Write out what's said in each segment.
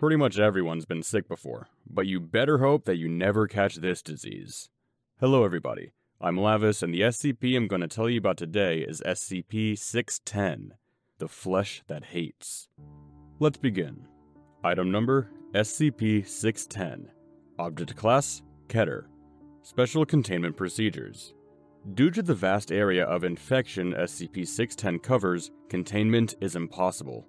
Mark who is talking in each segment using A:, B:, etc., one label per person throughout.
A: Pretty much everyone's been sick before, but you better hope that you never catch this disease. Hello, everybody. I'm Lavis, and the SCP I'm going to tell you about today is SCP 610 The Flesh That Hates. Let's begin. Item number SCP 610. Object Class Keter. Special Containment Procedures. Due to the vast area of infection SCP 610 covers, containment is impossible.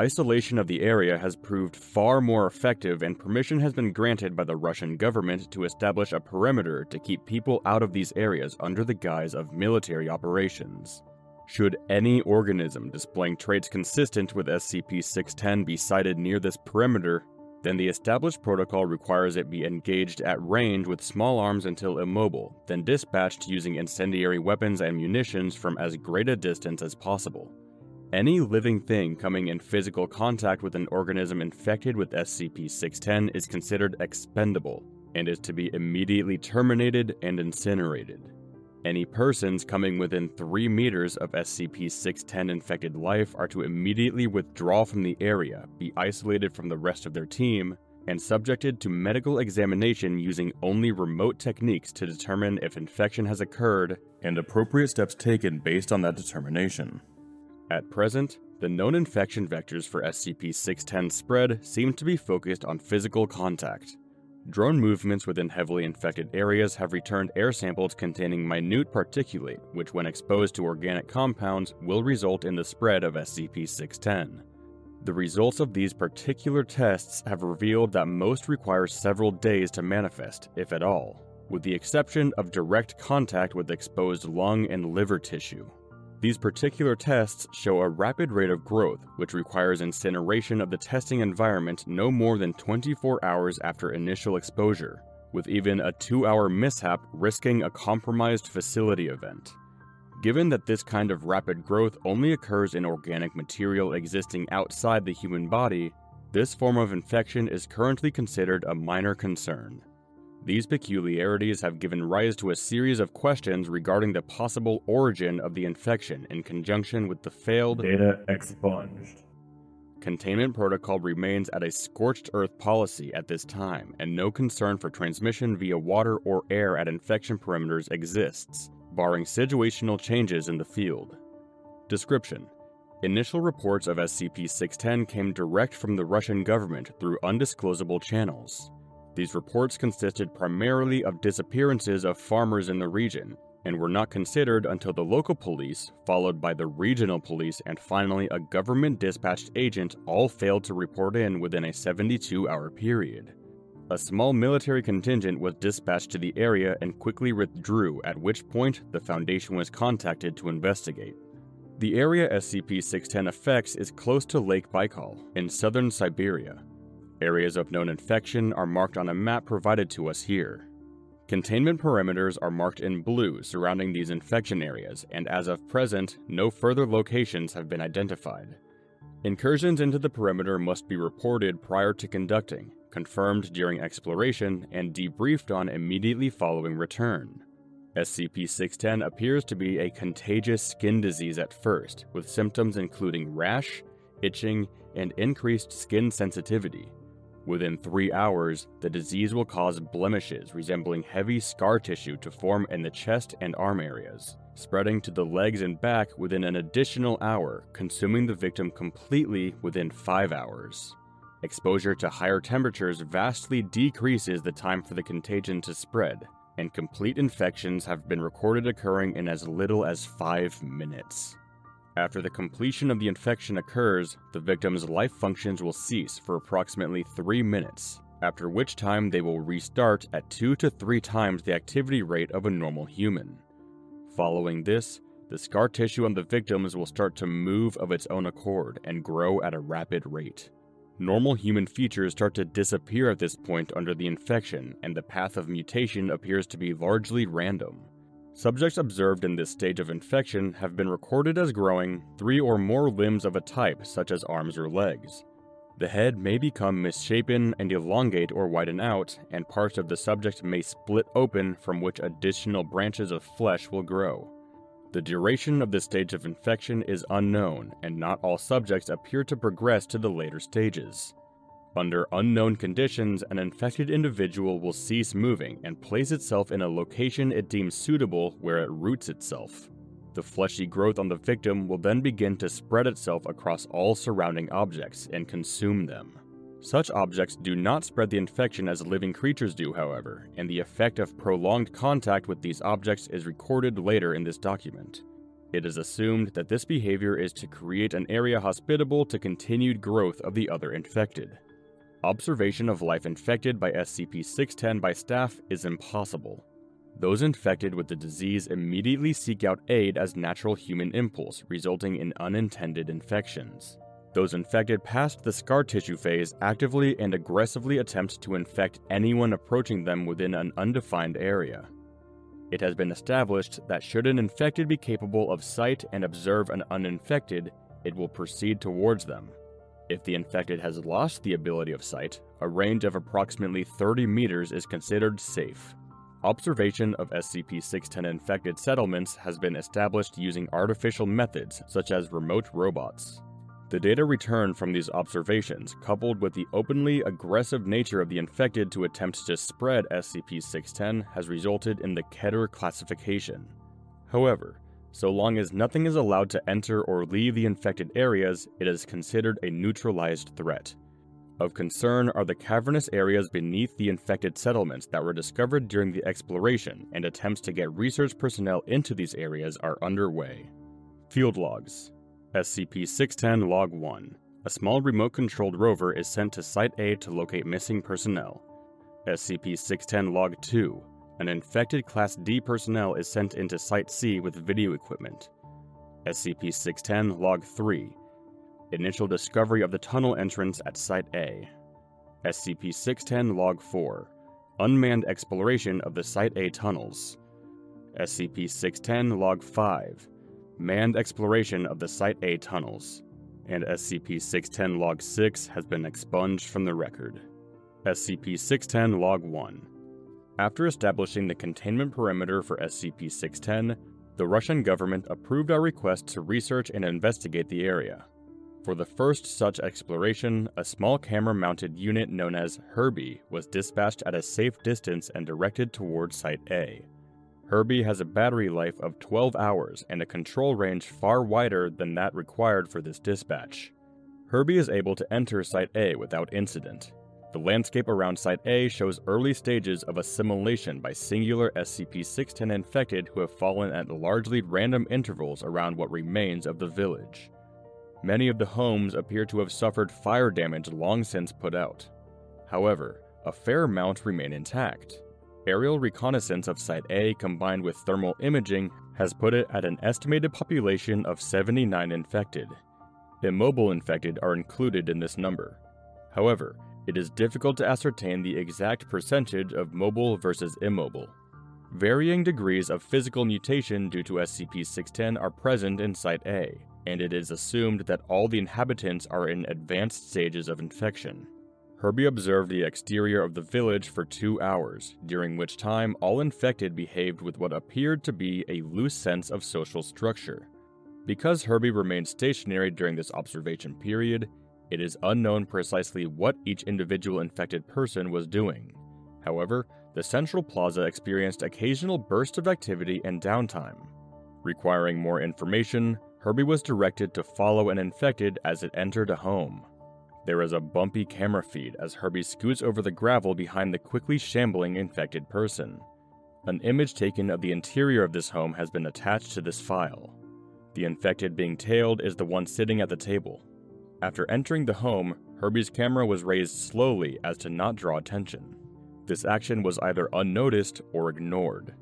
A: Isolation of the area has proved far more effective, and permission has been granted by the Russian government to establish a perimeter to keep people out of these areas under the guise of military operations. Should any organism displaying traits consistent with SCP 610 be sighted near this perimeter, then the established protocol requires it be engaged at range with small arms until immobile, then dispatched using incendiary weapons and munitions from as great a distance as possible. Any living thing coming in physical contact with an organism infected with SCP 610 is considered expendable and is to be immediately terminated and incinerated. Any persons coming within 3 meters of SCP 610 infected life are to immediately withdraw from the area, be isolated from the rest of their team, and subjected to medical examination using only remote techniques to determine if infection has occurred and appropriate steps taken based on that determination. At present, the known infection vectors for SCP-610 spread seem to be focused on physical contact. Drone movements within heavily infected areas have returned air samples containing minute particulate, which when exposed to organic compounds will result in the spread of SCP-610. The results of these particular tests have revealed that most require several days to manifest, if at all, with the exception of direct contact with exposed lung and liver tissue. These particular tests show a rapid rate of growth, which requires incineration of the testing environment no more than 24 hours after initial exposure, with even a 2 hour mishap risking a compromised facility event. Given that this kind of rapid growth only occurs in organic material existing outside the human body, this form of infection is currently considered a minor concern. These peculiarities have given rise to a series of questions regarding the possible origin of the infection in conjunction with the failed
B: data expunged.
A: Containment protocol remains at a scorched earth policy at this time, and no concern for transmission via water or air at infection perimeters exists, barring situational changes in the field. Description Initial reports of SCP 610 came direct from the Russian government through undisclosable channels. These reports consisted primarily of disappearances of farmers in the region, and were not considered until the local police, followed by the regional police, and finally a government dispatched agent all failed to report in within a 72 hour period. A small military contingent was dispatched to the area and quickly withdrew, at which point the Foundation was contacted to investigate. The area SCP 610 affects is close to Lake Baikal, in southern Siberia, Areas of known infection are marked on a map provided to us here. Containment perimeters are marked in blue surrounding these infection areas, and as of present, no further locations have been identified. Incursions into the perimeter must be reported prior to conducting, confirmed during exploration, and debriefed on immediately following return. SCP 610 appears to be a contagious skin disease at first, with symptoms including rash, itching, and increased skin sensitivity. Within three hours, the disease will cause blemishes resembling heavy scar tissue to form in the chest and arm areas, spreading to the legs and back within an additional hour, consuming the victim completely within five hours. Exposure to higher temperatures vastly decreases the time for the contagion to spread, and complete infections have been recorded occurring in as little as five minutes. After the completion of the infection occurs, the victim's life functions will cease for approximately 3 minutes, after which time they will restart at 2 to 3 times the activity rate of a normal human. Following this, the scar tissue on the victims will start to move of its own accord and grow at a rapid rate. Normal human features start to disappear at this point under the infection, and the path of mutation appears to be largely random. Subjects observed in this stage of infection have been recorded as growing three or more limbs of a type, such as arms or legs. The head may become misshapen and elongate or widen out, and parts of the subject may split open from which additional branches of flesh will grow. The duration of this stage of infection is unknown, and not all subjects appear to progress to the later stages. Under unknown conditions, an infected individual will cease moving and place itself in a location it deems suitable where it roots itself. The fleshy growth on the victim will then begin to spread itself across all surrounding objects and consume them. Such objects do not spread the infection as living creatures do, however, and the effect of prolonged contact with these objects is recorded later in this document. It is assumed that this behavior is to create an area hospitable to continued growth of the other infected. Observation of life infected by SCP 610 by staff is impossible. Those infected with the disease immediately seek out aid as natural human impulse, resulting in unintended infections. Those infected past the scar tissue phase actively and aggressively attempt to infect anyone approaching them within an undefined area. It has been established that should an infected be capable of sight and observe an uninfected, it will proceed towards them. If the infected has lost the ability of sight, a range of approximately 30 meters is considered safe. Observation of SCP-610 infected settlements has been established using artificial methods such as remote robots. The data returned from these observations, coupled with the openly aggressive nature of the infected to attempt to spread SCP-610, has resulted in the Keter classification. However, so long as nothing is allowed to enter or leave the infected areas, it is considered a neutralized threat. Of concern are the cavernous areas beneath the infected settlements that were discovered during the exploration, and attempts to get research personnel into these areas are underway. Field Logs SCP 610 Log 1 A small remote controlled rover is sent to Site A to locate missing personnel. SCP 610 Log 2 An infected Class D personnel is sent into Site C with video equipment. SCP 610 Log 3 Initial discovery of the tunnel entrance at Site A. SCP 610 Log 4 Unmanned exploration of the Site A tunnels. SCP 610 Log 5 Manned exploration of the Site A tunnels. And SCP 610 Log 6 has been expunged from the record. SCP 610 Log 1 After establishing the containment perimeter for SCP 610, the Russian government approved our request to research and investigate the area. For the first such exploration, a small camera mounted unit known as Herbie was dispatched at a safe distance and directed toward Site A. Herbie has a battery life of 12 hours and a control range far wider than that required for this dispatch. Herbie is able to enter Site A without incident. The landscape around Site A shows early stages of assimilation by singular SCP 610 infected who have fallen at largely random intervals around what remains of the village. Many of the homes appear to have suffered fire damage long since put out. However, a fair amount remain intact. Aerial reconnaissance of Site A combined with thermal imaging has put it at an estimated population of 79 infected. Immobile infected are included in this number. However, it is difficult to ascertain the exact percentage of mobile versus immobile. Varying degrees of physical mutation due to SCP-610 are present in Site A, and it is assumed that all the inhabitants are in advanced stages of infection. Herbie observed the exterior of the village for two hours, during which time all infected behaved with what appeared to be a loose sense of social structure. Because Herbie remained stationary during this observation period, it is unknown precisely what each individual infected person was doing. However, the Central Plaza experienced occasional bursts of activity and downtime. Requiring more information, Herbie was directed to follow an infected as it entered a home. There is a bumpy camera feed as Herbie scoots over the gravel behind the quickly shambling infected person. An image taken of the interior of this home has been attached to this file. The infected being tailed is the one sitting at the table. After entering the home, Herbie's camera was raised slowly as to not draw attention. This action was either unnoticed or ignored.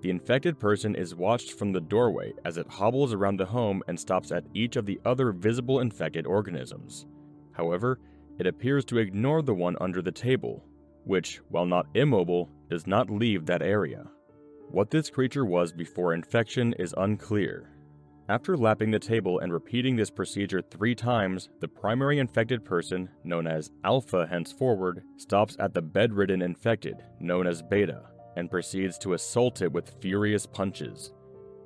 A: The infected person is watched from the doorway as it hobbles around the home and stops at each of the other visible infected organisms. However, it appears to ignore the one under the table, which, while not immobile, does not leave that area. What this creature was before infection is unclear, after lapping the table and repeating this procedure three times, the primary infected person, known as Alpha henceforward, stops at the bedridden infected, known as Beta, and proceeds to assault it with furious punches.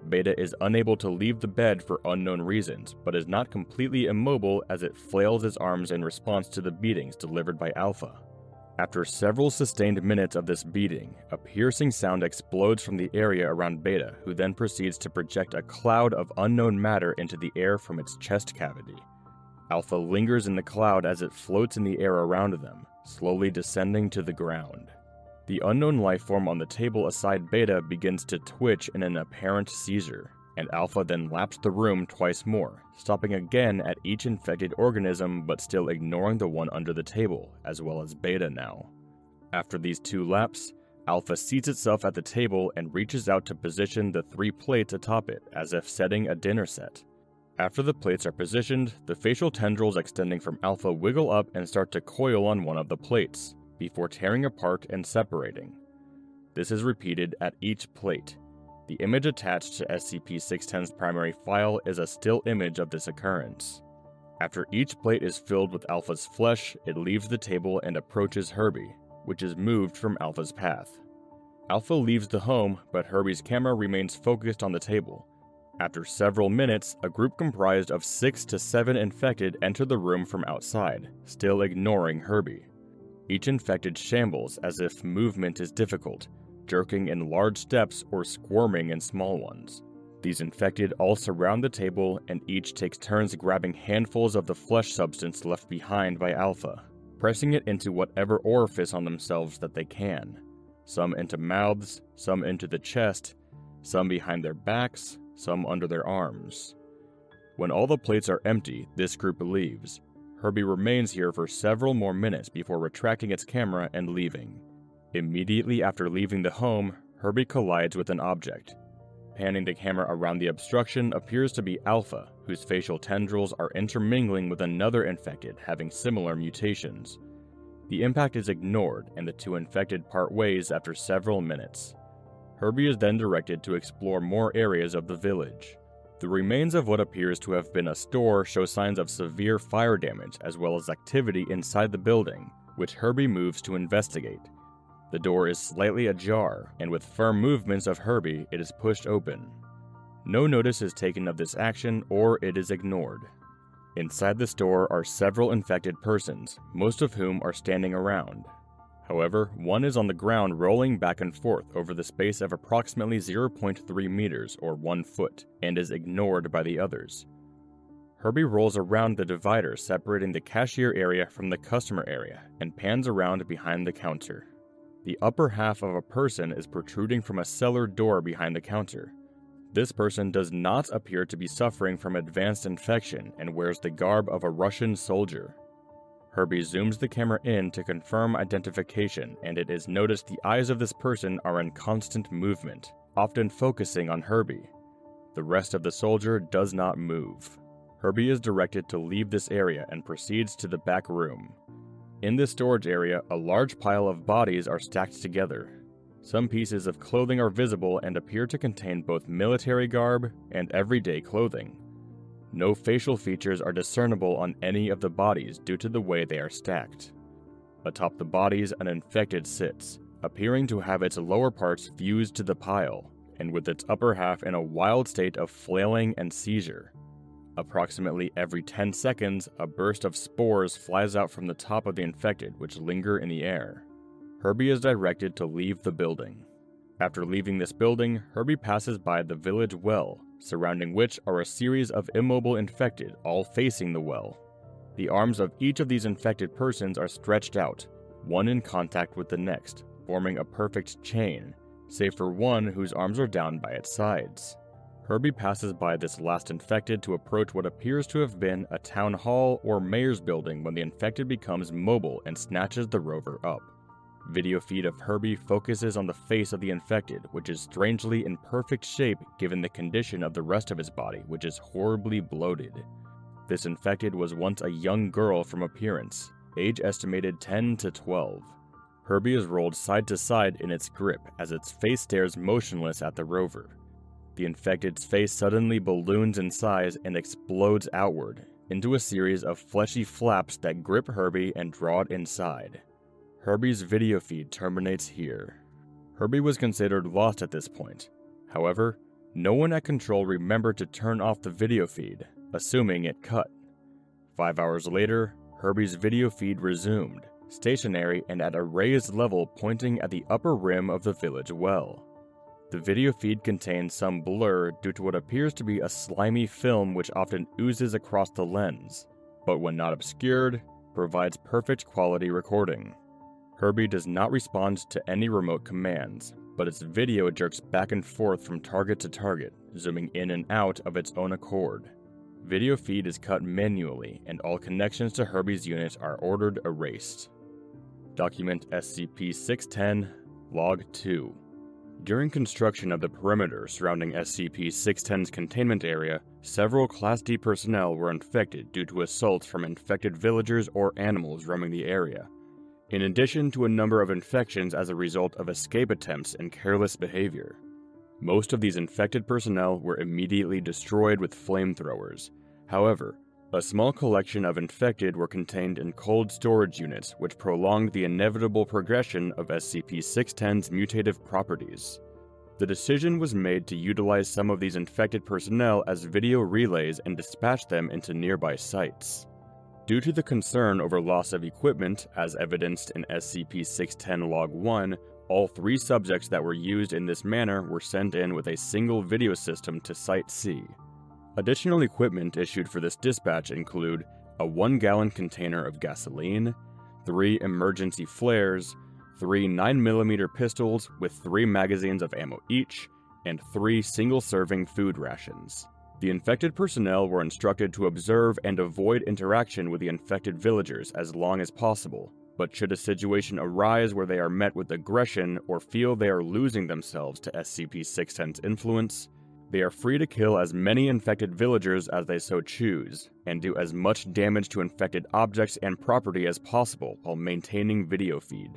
A: Beta is unable to leave the bed for unknown reasons, but is not completely immobile as it flails its arms in response to the beatings delivered by Alpha. After several sustained minutes of this beating, a piercing sound explodes from the area around Beta, who then proceeds to project a cloud of unknown matter into the air from its chest cavity. Alpha lingers in the cloud as it floats in the air around them, slowly descending to the ground. The unknown life form on the table aside Beta begins to twitch in an apparent seizure, and Alpha then laps the room twice more, stopping again at each infected organism but still ignoring the one under the table, as well as Beta now. After these two laps, Alpha seats itself at the table and reaches out to position the three plates atop it, as if setting a dinner set. After the plates are positioned, the facial tendrils extending from Alpha wiggle up and start to coil on one of the plates, before tearing apart and separating. This is repeated at each plate. The image attached to SCP-610's primary file is a still image of this occurrence. After each plate is filled with Alpha's flesh, it leaves the table and approaches Herbie, which is moved from Alpha's path. Alpha leaves the home, but Herbie's camera remains focused on the table. After several minutes, a group comprised of six to seven infected enter the room from outside, still ignoring Herbie. Each infected shambles as if movement is difficult, jerking in large steps or squirming in small ones. These infected all surround the table and each takes turns grabbing handfuls of the flesh substance left behind by Alpha, pressing it into whatever orifice on themselves that they can. Some into mouths, some into the chest, some behind their backs, some under their arms. When all the plates are empty, this group leaves, Herbie remains here for several more minutes before retracting its camera and leaving. Immediately after leaving the home, Herbie collides with an object. Panning the camera around the obstruction appears to be Alpha, whose facial tendrils are intermingling with another infected having similar mutations. The impact is ignored, and the two infected part ways after several minutes. Herbie is then directed to explore more areas of the village. The remains of what appears to have been a store show signs of severe fire damage as well as activity inside the building, which Herbie moves to investigate. The door is slightly ajar, and with firm movements of Herbie, it is pushed open. No notice is taken of this action or it is ignored. Inside the store are several infected persons, most of whom are standing around. However, one is on the ground rolling back and forth over the space of approximately 0.3 meters or 1 foot and is ignored by the others. Herbie rolls around the divider separating the cashier area from the customer area and pans around behind the counter. The upper half of a person is protruding from a cellar door behind the counter. This person does not appear to be suffering from advanced infection and wears the garb of a Russian soldier. Herbie zooms the camera in to confirm identification, and it is noticed the eyes of this person are in constant movement, often focusing on Herbie. The rest of the soldier does not move. Herbie is directed to leave this area and proceeds to the back room. In this storage area, a large pile of bodies are stacked together. Some pieces of clothing are visible and appear to contain both military garb and everyday clothing. No facial features are discernible on any of the bodies due to the way they are stacked. Atop the bodies, an infected sits, appearing to have its lower parts fused to the pile, and with its upper half in a wild state of flailing and seizure. Approximately every 10 seconds, a burst of spores flies out from the top of the infected, which linger in the air. Herbie is directed to leave the building. After leaving this building, Herbie passes by the village well, surrounding which are a series of immobile infected, all facing the well. The arms of each of these infected persons are stretched out, one in contact with the next, forming a perfect chain, save for one whose arms are down by its sides. Herbie passes by this last infected to approach what appears to have been a town hall or mayor's building when the infected becomes mobile and snatches the rover up. Video feed of Herbie focuses on the face of the infected, which is strangely in perfect shape given the condition of the rest of his body, which is horribly bloated. This infected was once a young girl from appearance, age estimated 10 to 12. Herbie is rolled side to side in its grip as its face stares motionless at the rover. The infected's face suddenly balloons in size and explodes outward into a series of fleshy flaps that grip Herbie and draw it inside. Herbie's video feed terminates here. Herbie was considered lost at this point. However, No one at control remembered to turn off the video feed, assuming it cut. Five hours later, Herbie's video feed resumed, stationary and at a raised level pointing at the upper rim of the village well. The video feed contains some blur due to what appears to be a slimy film which often oozes across the lens, but when not obscured, provides perfect quality recording. Herbie does not respond to any remote commands, but its video jerks back and forth from target to target, zooming in and out of its own accord. Video feed is cut manually, and all connections to Herbie's unit are ordered erased. Document SCP 610 Log 2 During construction of the perimeter surrounding SCP 610's containment area, several Class D personnel were infected due to assaults from infected villagers or animals roaming the area in addition to a number of infections as a result of escape attempts and careless behavior. Most of these infected personnel were immediately destroyed with flamethrowers. However, a small collection of infected were contained in cold storage units, which prolonged the inevitable progression of SCP 610's mutative properties. The decision was made to utilize some of these infected personnel as video relays and dispatch them into nearby sites. Due to the concern over loss of equipment, as evidenced in SCP 610 Log 1, all three subjects that were used in this manner were sent in with a single video system to Site C. Additional equipment issued for this dispatch include a 1 gallon container of gasoline, three emergency flares, three 9mm pistols with three magazines of ammo each, and three single serving food rations. The infected personnel were instructed to observe and avoid interaction with the infected villagers as long as possible, but should a situation arise where they are met with aggression or feel they are losing themselves to SCP-610's influence, they are free to kill as many infected villagers as they so choose, and do as much damage to infected objects and property as possible while maintaining video feed.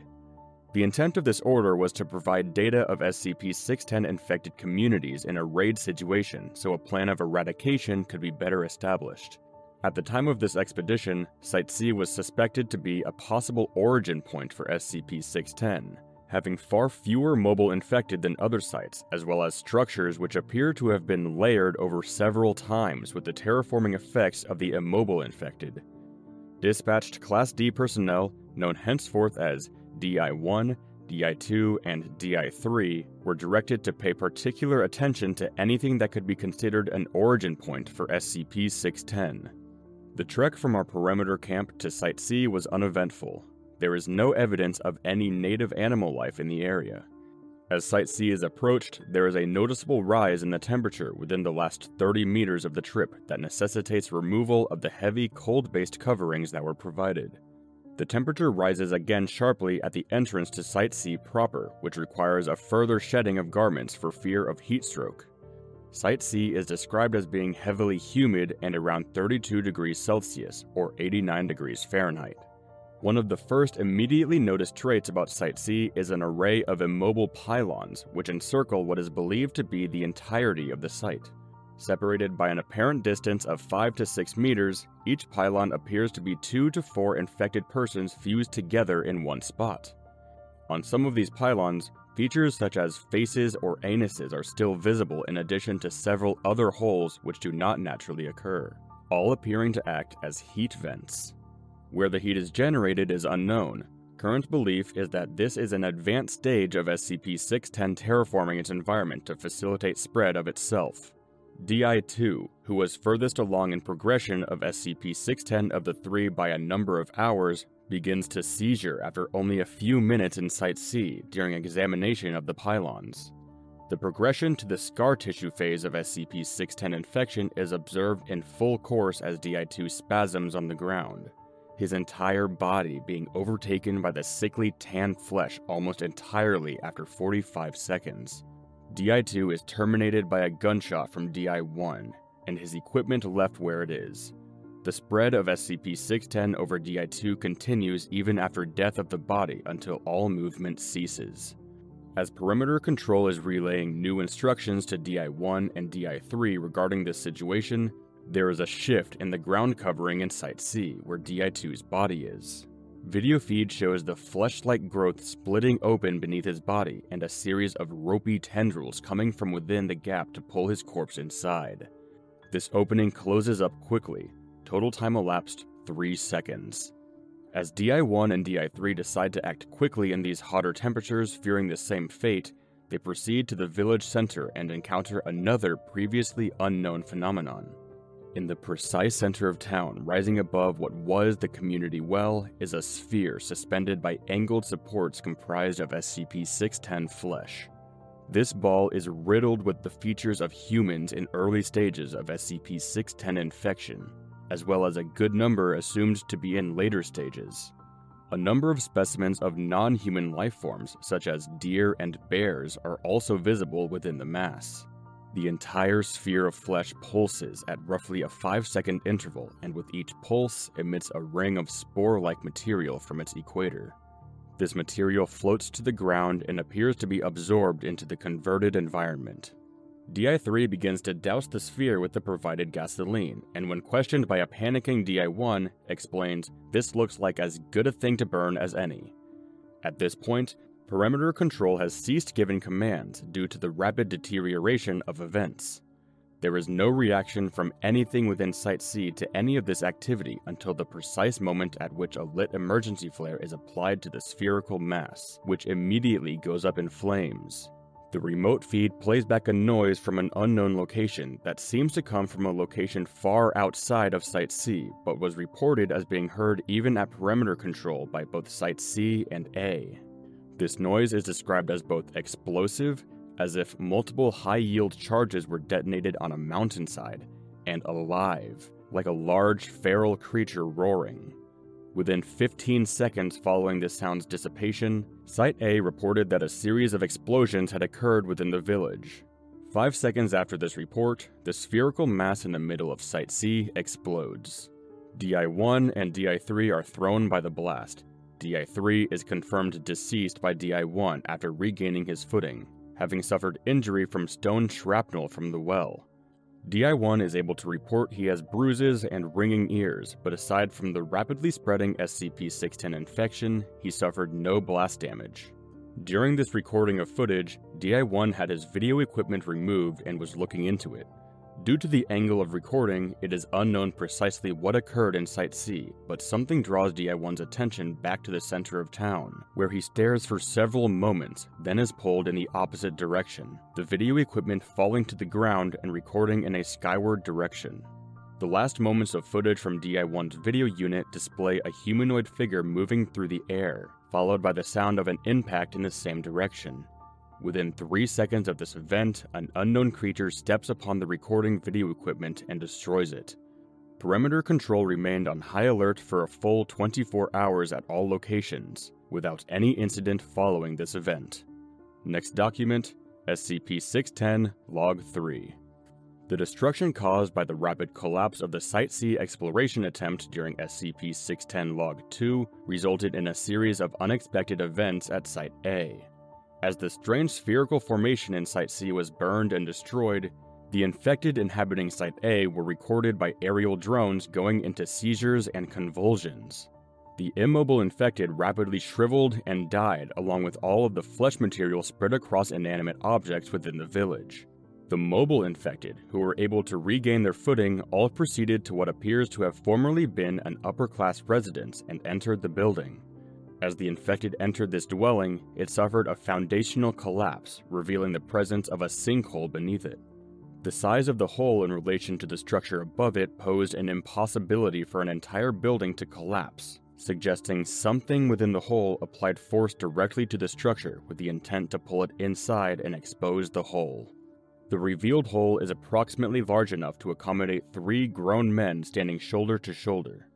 A: The intent of this order was to provide data of SCP-610 infected communities in a raid situation so a plan of eradication could be better established. At the time of this expedition, Site C was suspected to be a possible origin point for SCP-610, having far fewer mobile infected than other sites, as well as structures which appear to have been layered over several times with the terraforming effects of the immobile infected. Dispatched Class D personnel, known henceforth as DI-1, DI-2, and DI-3 were directed to pay particular attention to anything that could be considered an origin point for SCP-610. The trek from our perimeter camp to Site C was uneventful. There is no evidence of any native animal life in the area. As Site C is approached, there is a noticeable rise in the temperature within the last 30 meters of the trip that necessitates removal of the heavy cold-based coverings that were provided. The temperature rises again sharply at the entrance to Site C proper, which requires a further shedding of garments for fear of heat stroke. Site C is described as being heavily humid and around 32 degrees Celsius or 89 degrees Fahrenheit. One of the first immediately noticed traits about Site C is an array of immobile pylons which encircle what is believed to be the entirety of the site. Separated by an apparent distance of 5 to 6 meters, each pylon appears to be 2 to 4 infected persons fused together in one spot. On some of these pylons, features such as faces or anuses are still visible in addition to several other holes which do not naturally occur, all appearing to act as heat vents. Where the heat is generated is unknown. Current belief is that this is an advanced stage of SCP-610 terraforming its environment to facilitate spread of itself. DI-2, who was furthest along in progression of SCP-610 of the three by a number of hours, begins to seizure after only a few minutes in Site C during examination of the pylons. The progression to the scar tissue phase of SCP-610 infection is observed in full course as DI-2 spasms on the ground, his entire body being overtaken by the sickly tan flesh almost entirely after 45 seconds. DI-2 is terminated by a gunshot from DI-1, and his equipment left where it is. The spread of SCP-610 over DI-2 continues even after death of the body until all movement ceases. As Perimeter Control is relaying new instructions to DI-1 and DI-3 regarding this situation, there is a shift in the ground covering in Site C where DI-2's body is. Video feed shows the flesh-like growth splitting open beneath his body and a series of ropey tendrils coming from within the gap to pull his corpse inside. This opening closes up quickly. Total time elapsed 3 seconds. As DI-1 and DI-3 decide to act quickly in these hotter temperatures, fearing the same fate, they proceed to the village center and encounter another previously unknown phenomenon. In the precise center of town, rising above what was the community well, is a sphere suspended by angled supports comprised of SCP-610 flesh. This ball is riddled with the features of humans in early stages of SCP-610 infection, as well as a good number assumed to be in later stages. A number of specimens of non-human life forms, such as deer and bears, are also visible within the mass. The entire sphere of flesh pulses at roughly a 5 second interval, and with each pulse emits a ring of spore like material from its equator. This material floats to the ground and appears to be absorbed into the converted environment. DI3 begins to douse the sphere with the provided gasoline, and when questioned by a panicking DI1, explains this looks like as good a thing to burn as any. At this point, perimeter control has ceased giving commands due to the rapid deterioration of events. There is no reaction from anything within Site C to any of this activity until the precise moment at which a lit emergency flare is applied to the spherical mass, which immediately goes up in flames. The remote feed plays back a noise from an unknown location that seems to come from a location far outside of Site C, but was reported as being heard even at perimeter control by both Site C and A. This noise is described as both explosive, as if multiple high yield charges were detonated on a mountainside, and alive, like a large feral creature roaring. Within 15 seconds following this sound's dissipation, Site A reported that a series of explosions had occurred within the village. Five seconds after this report, the spherical mass in the middle of Site C explodes. DI-1 and DI-3 are thrown by the blast. DI-3 is confirmed deceased by DI-1 after regaining his footing, having suffered injury from stone shrapnel from the well. DI-1 is able to report he has bruises and ringing ears, but aside from the rapidly spreading SCP-610 infection, he suffered no blast damage. During this recording of footage, DI-1 had his video equipment removed and was looking into it. Due to the angle of recording, it is unknown precisely what occurred in Site C, but something draws DI-1's attention back to the center of town, where he stares for several moments, then is pulled in the opposite direction, the video equipment falling to the ground and recording in a skyward direction. The last moments of footage from DI-1's video unit display a humanoid figure moving through the air, followed by the sound of an impact in the same direction. Within three seconds of this event, an unknown creature steps upon the recording video equipment and destroys it. Perimeter control remained on high alert for a full 24 hours at all locations, without any incident following this event. Next document SCP 610 Log 3. The destruction caused by the rapid collapse of the Site C exploration attempt during SCP 610 Log 2 resulted in a series of unexpected events at Site A. As the strange spherical formation in Site C was burned and destroyed, the infected inhabiting Site A were recorded by aerial drones going into seizures and convulsions. The immobile infected rapidly shriveled and died along with all of the flesh material spread across inanimate objects within the village. The mobile infected, who were able to regain their footing, all proceeded to what appears to have formerly been an upper class residence and entered the building. As the infected entered this dwelling, it suffered a foundational collapse, revealing the presence of a sinkhole beneath it. The size of the hole in relation to the structure above it posed an impossibility for an entire building to collapse, suggesting something within the hole applied force directly to the structure with the intent to pull it inside and expose the hole. The revealed hole is approximately large enough to accommodate three grown men standing shoulder to shoulder.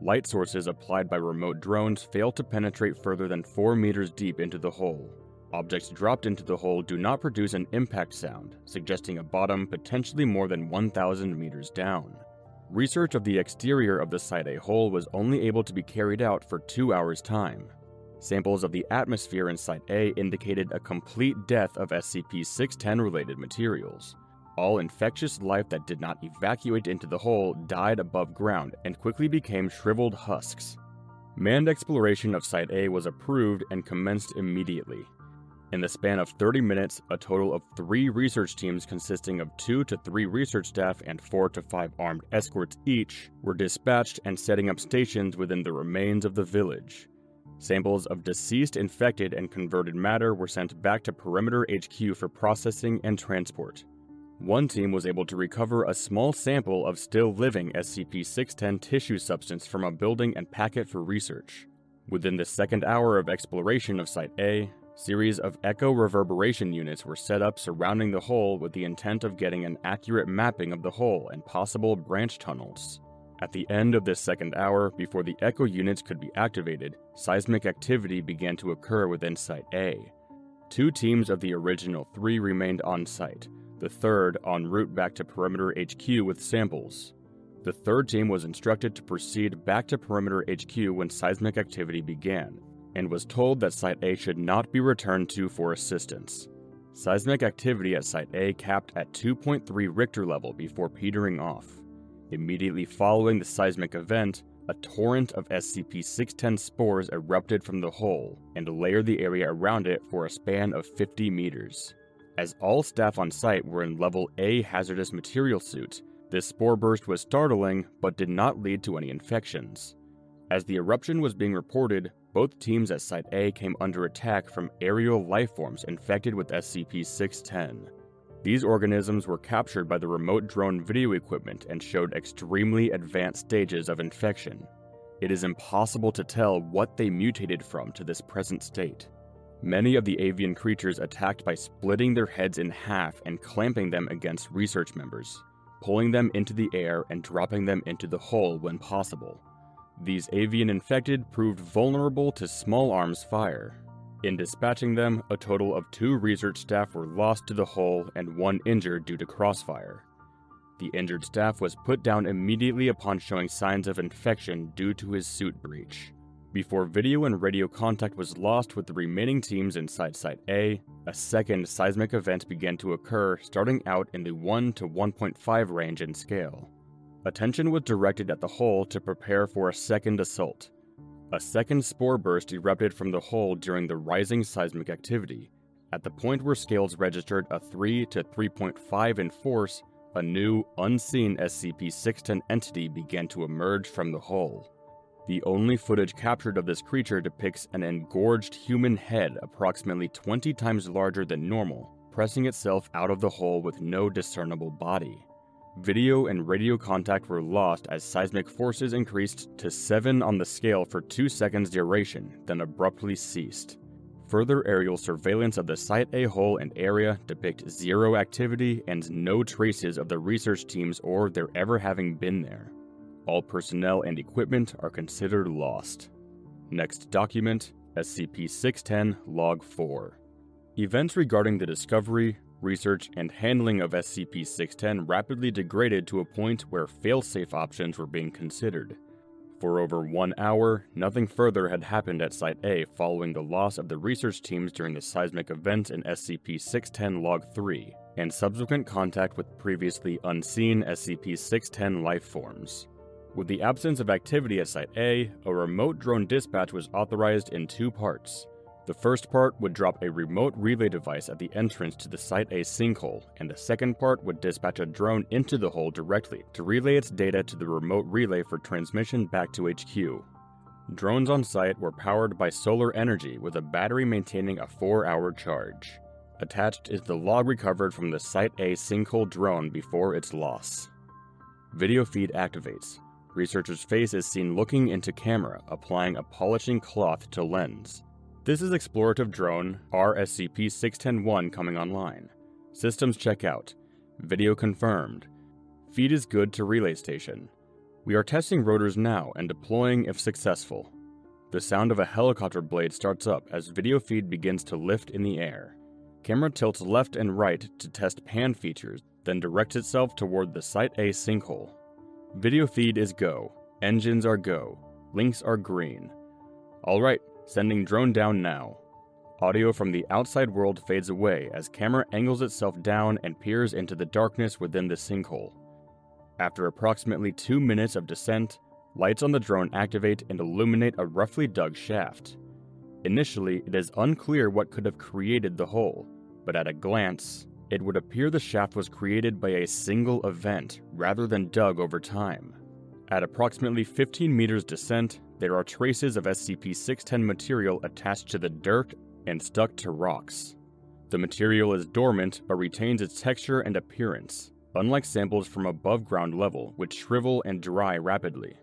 A: Light sources applied by remote drones fail to penetrate further than 4 meters deep into the hole. Objects dropped into the hole do not produce an impact sound, suggesting a bottom potentially more than 1,000 meters down. Research of the exterior of the Site A hole was only able to be carried out for two hours' time. Samples of the atmosphere in Site A indicated a complete death of SCP-610 related materials. All infectious life that did not evacuate into the hole died above ground and quickly became shriveled husks. Manned exploration of Site A was approved and commenced immediately. In the span of 30 minutes, a total of three research teams consisting of two to three research staff and four to five armed escorts each were dispatched and setting up stations within the remains of the village. Samples of deceased infected and converted matter were sent back to Perimeter HQ for processing and transport. One team was able to recover a small sample of still living SCP 610 tissue substance from a building and pack it for research. Within the second hour of exploration of Site A, series of echo reverberation units were set up surrounding the hole with the intent of getting an accurate mapping of the hole and possible branch tunnels. At the end of this second hour, before the echo units could be activated, seismic activity began to occur within Site A. Two teams of the original three remained on site, the third en route back to Perimeter HQ with samples. The third team was instructed to proceed back to Perimeter HQ when seismic activity began, and was told that Site A should not be returned to for assistance. Seismic activity at Site A capped at 2.3 Richter level before petering off. Immediately following the seismic event, a torrent of SCP 610 spores erupted from the hole and layered the area around it for a span of 50 meters. As all staff on site were in level A hazardous material suits, this spore burst was startling but did not lead to any infections. As the eruption was being reported, both teams at Site A came under attack from aerial lifeforms infected with SCP 610. These organisms were captured by the remote drone video equipment and showed extremely advanced stages of infection. It is impossible to tell what they mutated from to this present state. Many of the avian creatures attacked by splitting their heads in half and clamping them against research members, pulling them into the air and dropping them into the hole when possible. These avian infected proved vulnerable to small arms fire, in dispatching them, a total of two research staff were lost to the hole and one injured due to crossfire. The injured staff was put down immediately upon showing signs of infection due to his suit breach. Before video and radio contact was lost with the remaining teams inside Site A, a second seismic event began to occur starting out in the 1 to 1.5 range in scale. Attention was directed at the hole to prepare for a second assault. A second spore burst erupted from the hole during the rising seismic activity. At the point where scales registered a 3 to 3.5 in force, a new, unseen SCP 610 entity began to emerge from the hole. The only footage captured of this creature depicts an engorged human head approximately 20 times larger than normal, pressing itself out of the hole with no discernible body. Video and radio contact were lost as seismic forces increased to 7 on the scale for 2 seconds duration, then abruptly ceased. Further aerial surveillance of the Site A hole and area depict zero activity and no traces of the research teams or their ever having been there. All personnel and equipment are considered lost. Next document SCP 610 Log 4. Events regarding the discovery, research, and handling of SCP-610 rapidly degraded to a point where failsafe options were being considered. For over one hour, nothing further had happened at Site A following the loss of the research teams during the seismic event in SCP-610 Log 3, and subsequent contact with previously unseen SCP-610 life forms. With the absence of activity at Site A, a remote drone dispatch was authorized in two parts. The first part would drop a remote relay device at the entrance to the Site A sinkhole, and the second part would dispatch a drone into the hole directly to relay its data to the remote relay for transmission back to HQ. Drones on site were powered by solar energy with a battery maintaining a 4 hour charge. Attached is the log recovered from the Site A sinkhole drone before its loss. Video feed activates. Researcher's face is seen looking into camera, applying a polishing cloth to lens. This is Explorative Drone RSCP-610-1 coming online. Systems check out. Video confirmed. Feed is good to relay station. We are testing rotors now and deploying if successful. The sound of a helicopter blade starts up as video feed begins to lift in the air. Camera tilts left and right to test pan features, then directs itself toward the Site A sinkhole. Video feed is go. Engines are go. Links are green. Alright, Sending drone down now. Audio from the outside world fades away as camera angles itself down and peers into the darkness within the sinkhole. After approximately two minutes of descent, Lights on the drone activate and illuminate a roughly dug shaft. Initially, it is unclear what could have created the hole, but at a glance, it would appear the shaft was created by a single event rather than dug over time. At approximately 15 meters descent, there are traces of SCP-610 material attached to the dirt and stuck to rocks. The material is dormant but retains its texture and appearance, unlike samples from above ground level, which shrivel and dry rapidly.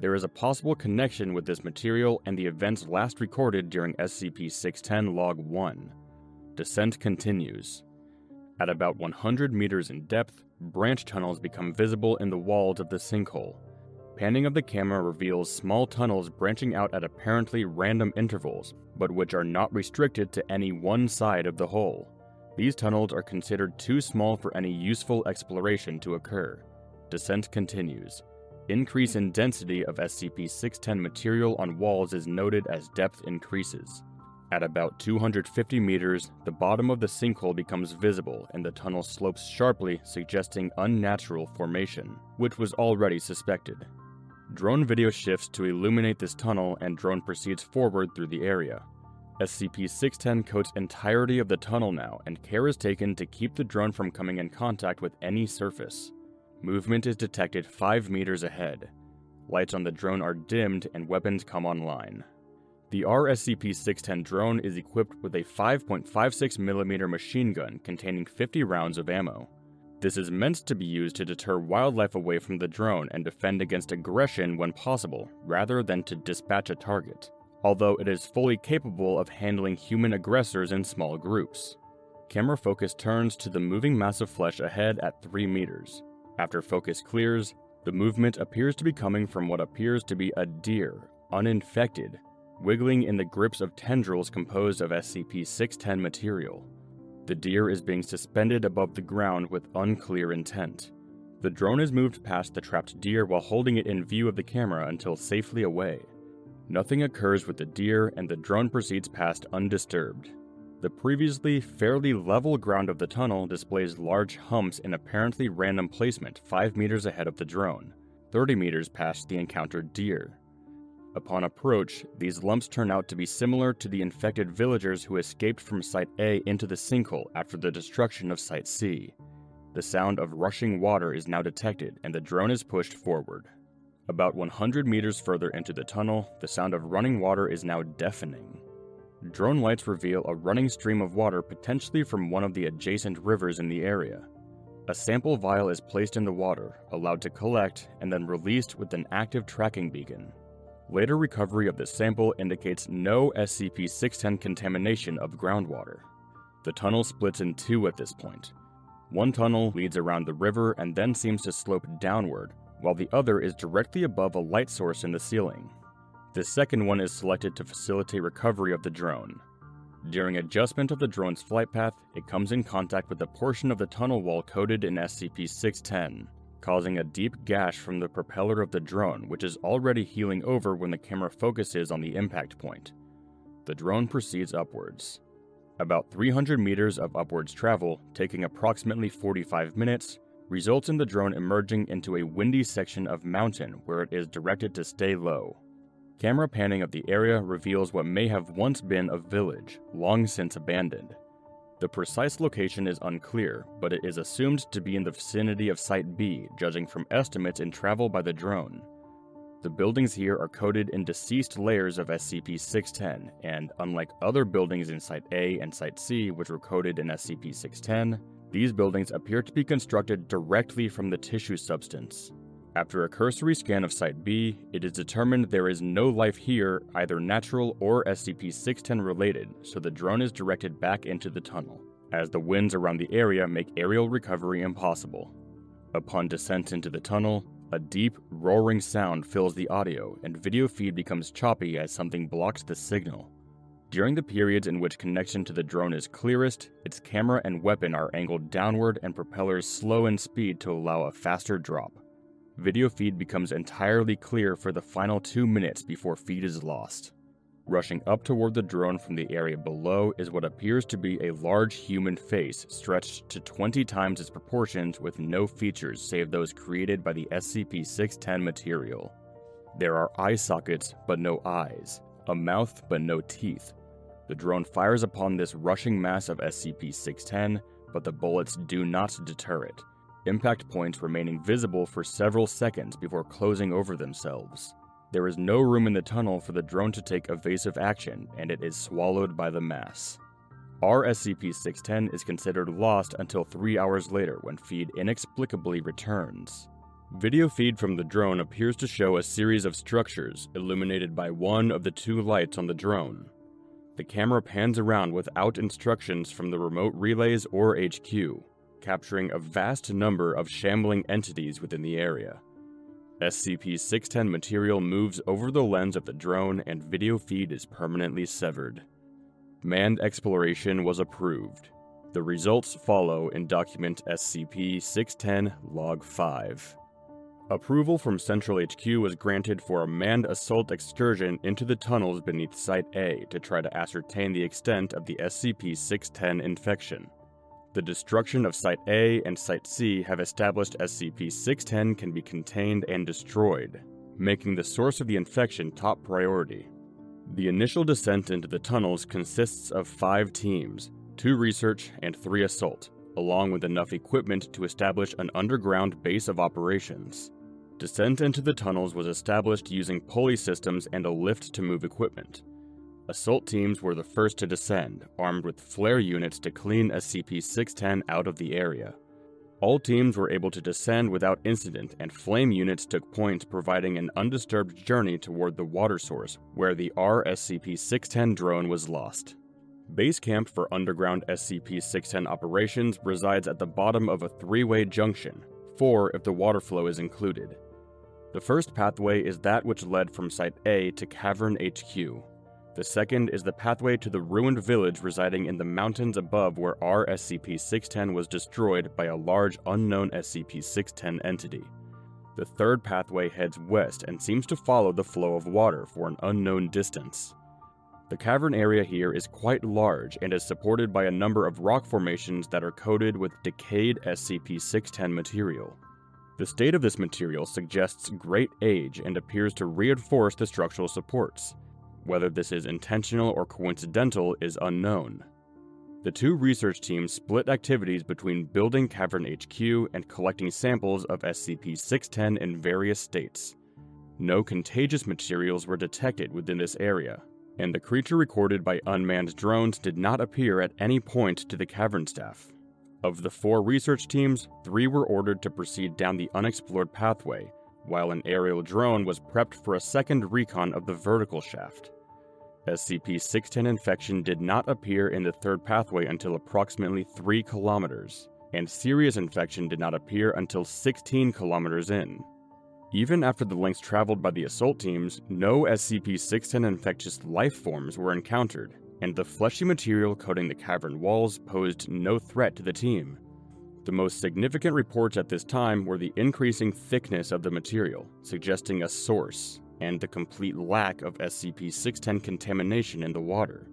A: There is a possible connection with this material and the events last recorded during SCP-610 Log 1. Descent continues. At about 100 meters in depth, branch tunnels become visible in the walls of the sinkhole. Panning of the camera reveals small tunnels branching out at apparently random intervals, but which are not restricted to any one side of the hole. These tunnels are considered too small for any useful exploration to occur. Descent continues. Increase in density of SCP-610 material on walls is noted as depth increases. At about 250 meters, the bottom of the sinkhole becomes visible and the tunnel slopes sharply, suggesting unnatural formation, which was already suspected. Drone video shifts to illuminate this tunnel and drone proceeds forward through the area. SCP-610 coats entirety of the tunnel now and care is taken to keep the drone from coming in contact with any surface. Movement is detected 5 meters ahead. Lights on the drone are dimmed and weapons come online. The RSCP-610 drone is equipped with a 5.56mm machine gun containing 50 rounds of ammo. This is meant to be used to deter wildlife away from the drone and defend against aggression when possible, rather than to dispatch a target, although it is fully capable of handling human aggressors in small groups. Camera focus turns to the moving mass of flesh ahead at 3 meters. After focus clears, the movement appears to be coming from what appears to be a deer, uninfected, wiggling in the grips of tendrils composed of SCP-610 material. The deer is being suspended above the ground with unclear intent. The drone is moved past the trapped deer while holding it in view of the camera until safely away. Nothing occurs with the deer and the drone proceeds past undisturbed. The previously fairly level ground of the tunnel displays large humps in apparently random placement 5 meters ahead of the drone, 30 meters past the encountered deer. Upon approach, these lumps turn out to be similar to the infected villagers who escaped from Site A into the sinkhole after the destruction of Site C. The sound of rushing water is now detected and the drone is pushed forward. About 100 meters further into the tunnel, the sound of running water is now deafening. Drone lights reveal a running stream of water potentially from one of the adjacent rivers in the area. A sample vial is placed in the water, allowed to collect, and then released with an active tracking beacon. Later recovery of the sample indicates no SCP-610 contamination of groundwater. The tunnel splits in two at this point. One tunnel leads around the river and then seems to slope downward, while the other is directly above a light source in the ceiling. The second one is selected to facilitate recovery of the drone. During adjustment of the drone's flight path, it comes in contact with a portion of the tunnel wall coated in SCP-610 causing a deep gash from the propeller of the drone, which is already healing over when the camera focuses on the impact point. The drone proceeds upwards. About 300 meters of upwards travel, taking approximately 45 minutes, results in the drone emerging into a windy section of mountain where it is directed to stay low. Camera panning of the area reveals what may have once been a village, long since abandoned. The precise location is unclear, but it is assumed to be in the vicinity of Site B, judging from estimates in travel by the drone. The buildings here are coated in deceased layers of SCP-610, and unlike other buildings in Site A and Site C which were coated in SCP-610, these buildings appear to be constructed directly from the tissue substance. After a cursory scan of Site B, it is determined there is no life here, either natural or SCP-610 related, so the drone is directed back into the tunnel, as the winds around the area make aerial recovery impossible. Upon descent into the tunnel, a deep, roaring sound fills the audio, and video feed becomes choppy as something blocks the signal. During the periods in which connection to the drone is clearest, its camera and weapon are angled downward and propellers slow in speed to allow a faster drop. Video feed becomes entirely clear for the final two minutes before feed is lost. Rushing up toward the drone from the area below is what appears to be a large human face stretched to 20 times its proportions with no features save those created by the SCP-610 material. There are eye sockets but no eyes, a mouth but no teeth. The drone fires upon this rushing mass of SCP 610, but the bullets do not deter it, impact points remaining visible for several seconds before closing over themselves. There is no room in the tunnel for the drone to take evasive action, and it is swallowed by the mass. RSCP-610 is considered lost until three hours later when feed inexplicably returns. Video feed from the drone appears to show a series of structures illuminated by one of the two lights on the drone. The camera pans around without instructions from the remote relays or HQ, capturing a vast number of shambling entities within the area. SCP-610 material moves over the lens of the drone and video feed is permanently severed. Manned exploration was approved. The results follow in document SCP-610 Log 5. Approval from Central HQ was granted for a manned assault excursion into the tunnels beneath Site A to try to ascertain the extent of the SCP-610 infection. The destruction of Site A and Site C have established SCP-610 can be contained and destroyed, making the source of the infection top priority. The initial descent into the tunnels consists of five teams, two research and three assault, along with enough equipment to establish an underground base of operations. Descent into the tunnels was established using pulley systems and a lift to move equipment. Assault teams were the first to descend, armed with flare units to clean SCP-610 out of the area. All teams were able to descend without incident, and flame units took point providing an undisturbed journey toward the water source, where the RSCP-610 drone was lost. Base camp for underground SCP-610 operations resides at the bottom of a three-way junction, four if the water flow is included. The first pathway is that which led from Site A to Cavern HQ, the second is the pathway to the ruined village residing in the mountains above where RSCP-610 was destroyed by a large unknown SCP-610 entity. The third pathway heads west and seems to follow the flow of water for an unknown distance. The cavern area here is quite large and is supported by a number of rock formations that are coated with decayed SCP-610 material. The state of this material suggests great age and appears to reinforce the structural supports. Whether this is intentional or coincidental is unknown. The two research teams split activities between building Cavern HQ and collecting samples of SCP-610 in various states. No contagious materials were detected within this area, and the creature recorded by unmanned drones did not appear at any point to the cavern staff. Of the four research teams, three were ordered to proceed down the unexplored pathway, while an aerial drone was prepped for a second recon of the vertical shaft. SCP-610 infection did not appear in the third pathway until approximately 3 kilometers, and serious infection did not appear until 16 kilometers in. Even after the lengths traveled by the assault teams, no SCP-610 infectious life forms were encountered, and the fleshy material coating the cavern walls posed no threat to the team. The most significant reports at this time were the increasing thickness of the material, suggesting a source, and the complete lack of SCP-610 contamination in the water.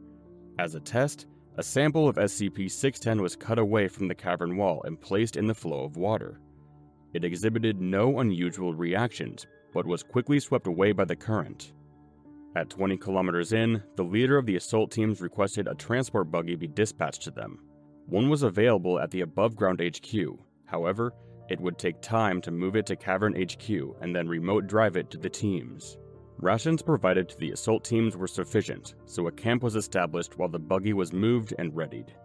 A: As a test, a sample of SCP-610 was cut away from the cavern wall and placed in the flow of water. It exhibited no unusual reactions, but was quickly swept away by the current. At 20 kilometers in, the leader of the assault teams requested a transport buggy be dispatched to them. One was available at the above ground HQ. However, it would take time to move it to Cavern HQ and then remote drive it to the teams. Rations provided to the assault teams were sufficient, so a camp was established while the buggy was moved and readied.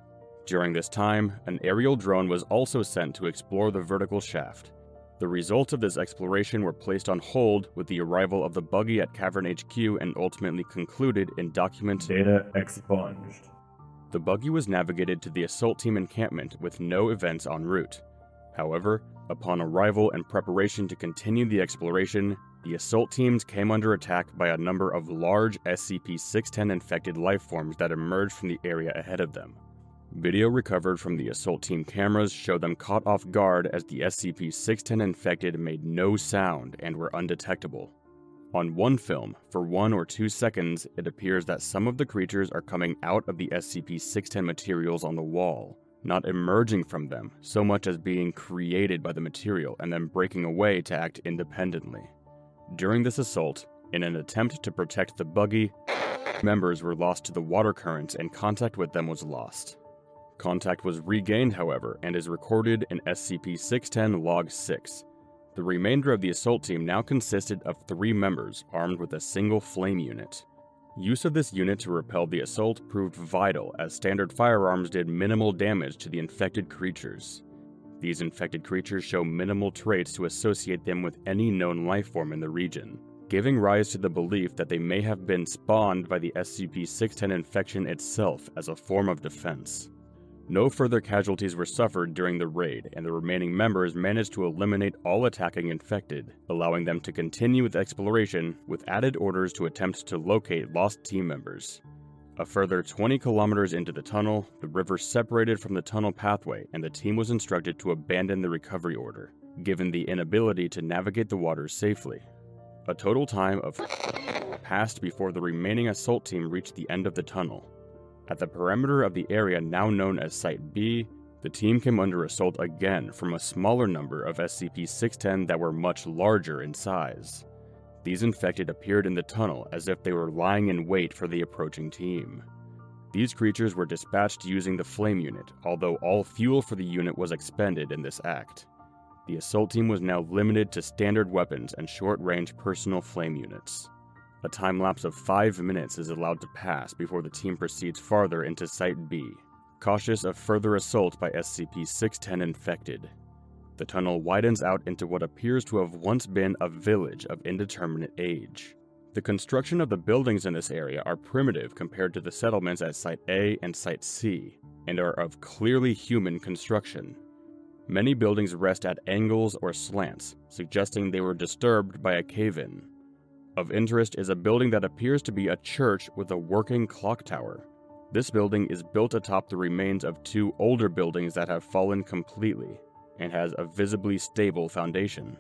A: During this time, an aerial drone was also sent to explore the vertical shaft. The results of this exploration were placed on hold with the arrival of the buggy at Cavern HQ and ultimately concluded in document
B: Data expunged.
A: The buggy was navigated to the assault team encampment with no events en route. However, upon arrival and preparation to continue the exploration, the assault teams came under attack by a number of large SCP-610 infected lifeforms that emerged from the area ahead of them. Video recovered from the assault team cameras showed them caught off guard as the SCP-610 infected made no sound and were undetectable. On one film, for one or two seconds, it appears that some of the creatures are coming out of the SCP-610 materials on the wall, not emerging from them so much as being created by the material and then breaking away to act independently. During this assault, in an attempt to protect the buggy, members were lost to the water currents and contact with them was lost. Contact was regained, however, and is recorded in SCP 610 Log 6. The remainder of the assault team now consisted of three members armed with a single flame unit. Use of this unit to repel the assault proved vital as standard firearms did minimal damage to the infected creatures. These infected creatures show minimal traits to associate them with any known life form in the region, giving rise to the belief that they may have been spawned by the SCP-610 infection itself as a form of defense. No further casualties were suffered during the raid, and the remaining members managed to eliminate all attacking infected, allowing them to continue with exploration with added orders to attempt to locate lost team members. A further 20 kilometers into the tunnel, the river separated from the tunnel pathway and the team was instructed to abandon the recovery order, given the inability to navigate the waters safely. A total time of passed before the remaining assault team reached the end of the tunnel, at the perimeter of the area now known as Site B, the team came under assault again from a smaller number of SCP-610 that were much larger in size. These infected appeared in the tunnel as if they were lying in wait for the approaching team. These creatures were dispatched using the flame unit, although all fuel for the unit was expended in this act. The assault team was now limited to standard weapons and short-range personal flame units. A time lapse of 5 minutes is allowed to pass before the team proceeds farther into Site B, cautious of further assault by SCP-610 infected. The tunnel widens out into what appears to have once been a village of indeterminate age. The construction of the buildings in this area are primitive compared to the settlements at Site A and Site C, and are of clearly human construction. Many buildings rest at angles or slants, suggesting they were disturbed by a cave-in. Of interest is a building that appears to be a church with a working clock tower. This building is built atop the remains of two older buildings that have fallen completely, and has a visibly stable foundation.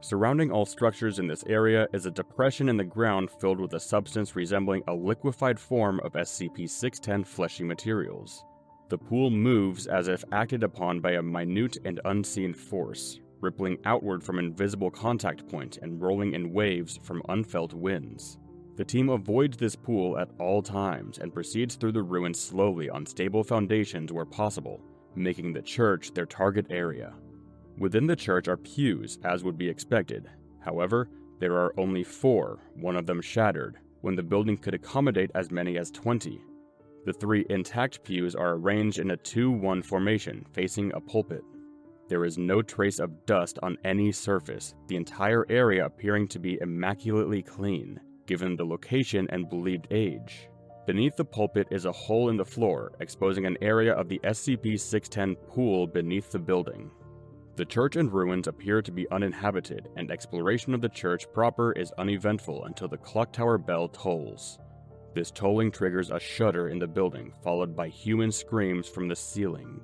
A: Surrounding all structures in this area is a depression in the ground filled with a substance resembling a liquefied form of SCP-610 fleshy materials. The pool moves as if acted upon by a minute and unseen force, rippling outward from invisible contact point and rolling in waves from unfelt winds. The team avoids this pool at all times and proceeds through the ruins slowly on stable foundations where possible, making the church their target area. Within the church are pews, as would be expected. However, there are only four, one of them shattered, when the building could accommodate as many as 20. The three intact pews are arranged in a 2 1 formation facing a pulpit. There is no trace of dust on any surface, the entire area appearing to be immaculately clean, given the location and believed age. Beneath the pulpit is a hole in the floor, exposing an area of the SCP-610 pool beneath the building. The church and ruins appear to be uninhabited, and exploration of the church proper is uneventful until the clock tower bell tolls. This tolling triggers a shudder in the building, followed by human screams from the ceiling.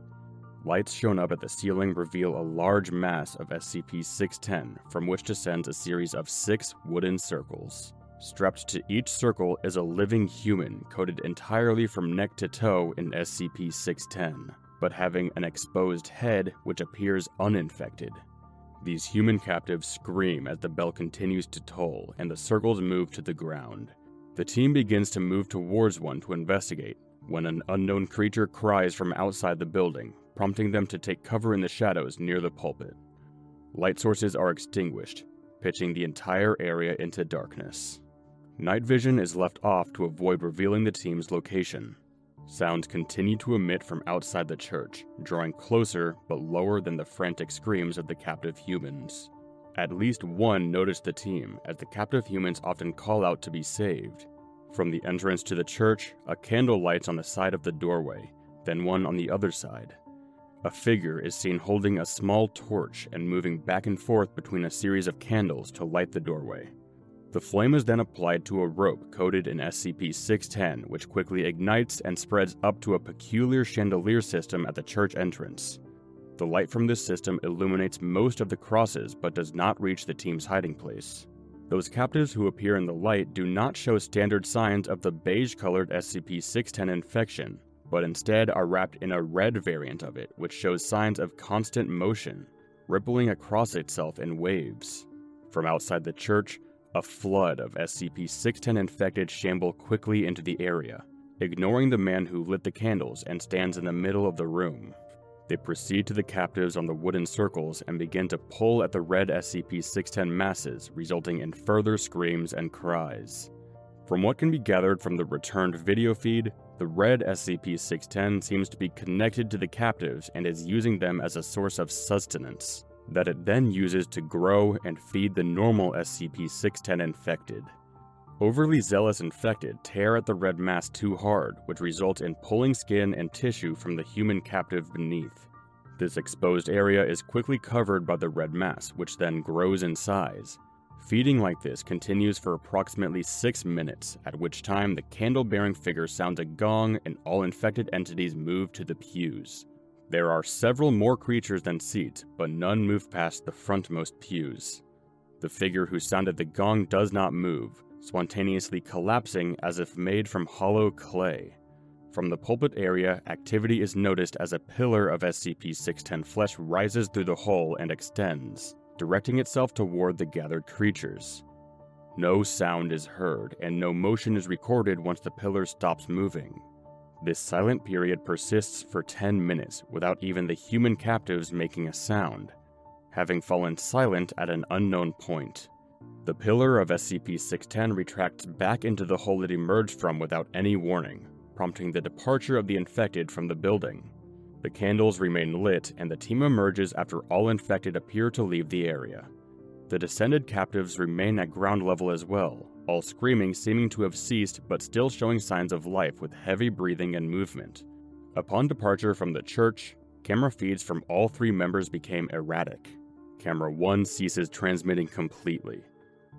A: Lights shown up at the ceiling reveal a large mass of SCP-610, from which descends a series of six wooden circles. Strapped to each circle is a living human coated entirely from neck to toe in SCP-610, but having an exposed head which appears uninfected. These human captives scream as the bell continues to toll and the circles move to the ground. The team begins to move towards one to investigate, when an unknown creature cries from outside the building, prompting them to take cover in the shadows near the pulpit. Light sources are extinguished, pitching the entire area into darkness. Night vision is left off to avoid revealing the team's location. Sounds continue to emit from outside the church, drawing closer but lower than the frantic screams of the captive humans. At least one noticed the team, as the captive humans often call out to be saved. From the entrance to the church, a candle lights on the side of the doorway, then one on the other side. A figure is seen holding a small torch and moving back and forth between a series of candles to light the doorway. The flame is then applied to a rope coated in SCP-610, which quickly ignites and spreads up to a peculiar chandelier system at the church entrance. The light from this system illuminates most of the crosses but does not reach the team's hiding place. Those captives who appear in the light do not show standard signs of the beige-colored SCP-610 infection, but instead are wrapped in a red variant of it, which shows signs of constant motion, rippling across itself in waves. From outside the church, A flood of SCP 610 infected shamble quickly into the area, ignoring the man who lit the candles and stands in the middle of the room. They proceed to the captives on the wooden circles and begin to pull at the red SCP 610 masses, resulting in further screams and cries. From what can be gathered from the returned video feed, the red SCP 610 seems to be connected to the captives and is using them as a source of sustenance, that it then uses to grow and feed the normal SCP 610 infected. Overly zealous infected tear at the red mass too hard, which results in pulling skin and tissue from the human captive beneath. This exposed area is quickly covered by the red mass, which then grows in size. Feeding like this continues for approximately 6 minutes, at which time the candle bearing figure sounds a gong and all infected entities move to the pews. There are several more creatures than seats, but none move past the frontmost pews. The figure who sounded the gong does not move, spontaneously collapsing as if made from hollow clay. From the pulpit area, activity is noticed as a pillar of SCP 610 flesh rises through the hole and extends, directing itself toward the gathered creatures. No sound is heard, and no motion is recorded once the pillar stops moving. This silent period persists for 10 minutes without even the human captives making a sound, having fallen silent at an unknown point. The pillar of SCP-610 retracts back into the hole it emerged from without any warning, prompting the departure of the infected from the building. The candles remain lit, and the team emerges after all infected appear to leave the area. The descended captives remain at ground level as well, all screaming seeming to have ceased but still showing signs of life with heavy breathing and movement. Upon departure from the church, camera feeds from all three members became erratic. Camera 1 ceases transmitting completely,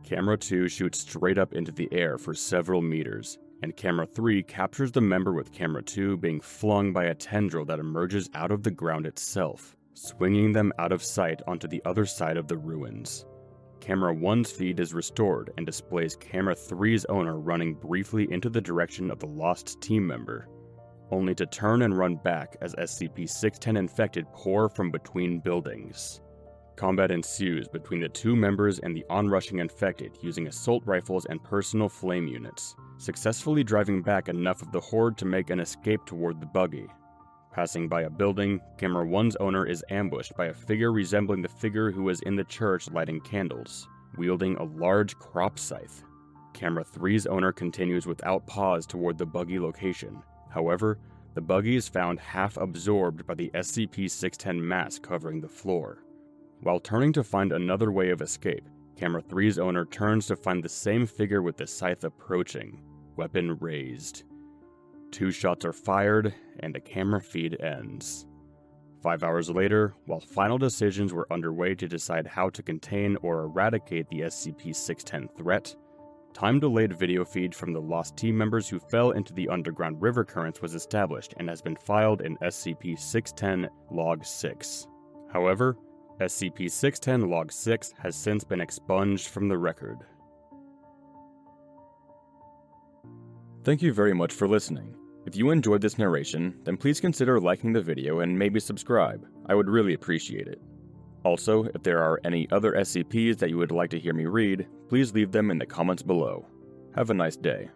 A: Camera 2 shoots straight up into the air for several meters, and Camera 3 captures the member with Camera 2 being flung by a tendril that emerges out of the ground itself, swinging them out of sight onto the other side of the ruins. Camera 1's feed is restored and displays Camera 3's owner running briefly into the direction of the lost team member, only to turn and run back as SCP 610 infected pour from between buildings. Combat ensues between the two members and the onrushing infected using assault rifles and personal flame units, successfully driving back enough of the horde to make an escape toward the buggy. Passing by a building, Camera 1's owner is ambushed by a figure resembling the figure who was in the church lighting candles, wielding a large crop scythe. Camera 3's owner continues without pause toward the buggy location. However, the buggy is found half absorbed by the SCP 610 mass covering the floor. While turning to find another way of escape, Camera 3's owner turns to find the same figure with the scythe approaching, weapon raised. Two shots are fired, and the camera feed ends. Five hours later, while final decisions were underway to decide how to contain or eradicate the SCP 610 threat, time delayed video feed from the lost team members who fell into the underground river currents was established and has been filed in SCP 610 Log 6. However, SCP 610 Log 6 has since been expunged from the record. Thank you very much for listening. If you enjoyed this narration, then please consider liking the video and maybe subscribe. I would really appreciate it. Also, if there are any other SCPs that you would like to hear me read, please leave them in the comments below. Have a nice day.